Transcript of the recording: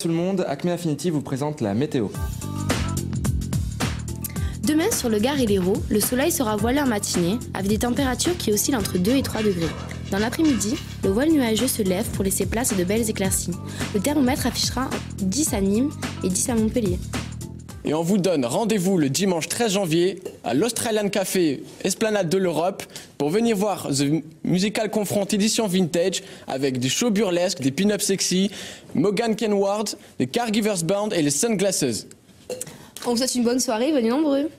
Tout le monde, Acme Affinity vous présente la météo. Demain, sur le Gard et l'Hérault, le soleil sera voilé en matinée, avec des températures qui oscillent entre 2 et 3 degrés. Dans l'après-midi, le voile nuageux se lève pour laisser place à de belles éclaircies. Le thermomètre affichera 10 à Nîmes et 10 à Montpellier. Et on vous donne rendez-vous le dimanche 13 janvier à l'Australian Café Esplanade de l'Europe pour venir voir The Musical Confront édition vintage avec des shows burlesques, des pin-up sexy, Morgan Kenward, des Caregivers Band et les Sunglasses. On vous souhaite une bonne soirée, venez nombreux